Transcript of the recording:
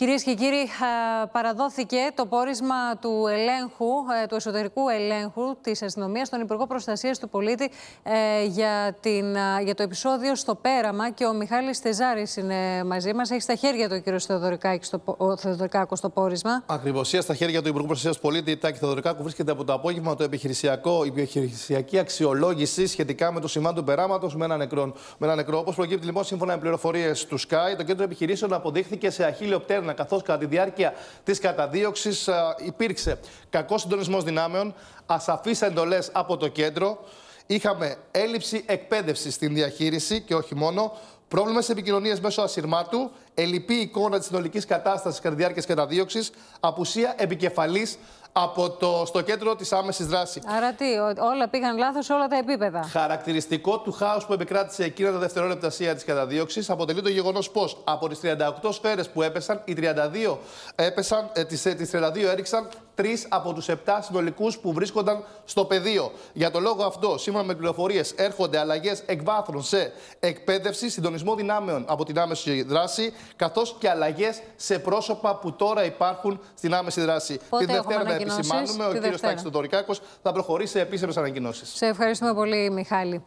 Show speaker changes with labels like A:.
A: Κυρίες και κύριοι, παραδόθηκε το πόρισμα του ελέγχου, ε, του εσωτερικού ελέγχου της αστυνομίας στον Υπουργό Προστασίας του Πολίτη ε, για, την, για το επεισόδιο στο Πέραμα. Και ο Μιχάλης Τεζάρη είναι μαζί μας. Έχει στα χέρια του ο κύριος Θεοδωρικάκος στο πόρισμα.
B: Ακριβωσία στα χέρια του Υπουργού Προστασίας του Πολίτη, Τάκη Θεοδωρικάκου, βρίσκεται από το απόγευμα το επιχειρησιακό, η επιχειρησιακή αξιολόγηση σχετικά με το σημάδι του περάματος με ένα νεκρό. Με ένα νεκρό. Όπως προκύπτει λοιπόν σύμφωνα με πληροφορίες του ΣΚΑΙ, το κέντρο επιχειρήσεων αποδείχθηκε σε αχίλιο πτέρνα καθώς κατά τη διάρκεια της καταδίωξης υπήρξε κακός συντονισμός δυνάμεων, ασαφείς εντολές από το κέντρο. Είχαμε έλλειψη εκπαίδευσης στην διαχείριση και όχι μόνο. Πρόβλημα σε επικοινωνίες μέσω ασυρμάτου, ελλειπή εικόνα της συνολικής κατάστασης κατά τη διάρκεια καταδίωξης, απουσία επικεφαλής από το, στο κέντρο της άμεσης δράσης.
A: Άρα τι, όλα πήγαν λάθος σε όλα τα επίπεδα.
B: Χαρακτηριστικό του χάους που επικράτησε εκείνα τα δευτερόλεπτα σία της καταδίωξης αποτελεί το γεγονός πως από τις 38 σφαίρες που έπεσαν, οι 32 έπεσαν, ε, τις, 32 ε, έριξαν τρεις από τους 7 συνολικούς που βρίσκονταν στο πεδίο. Για το λόγο αυτό, σύμφωνα με πληροφορίες, έρχονται αλλαγές εκβάθρων σε εκπαίδευση, συντονισμό δυνάμεων από την άμεση δράση, καθώς και αλλαγές σε πρόσωπα που τώρα υπάρχουν στην άμεση δράση.
A: Πότε
B: την Δευτέρα να επισημάνουμε, ο κύριος Τάκης Τωρικάκο θα προχωρήσει σε επίσημες ανακοινώσεις.
A: Σε ευχαριστούμε πολύ, Μιχάλη.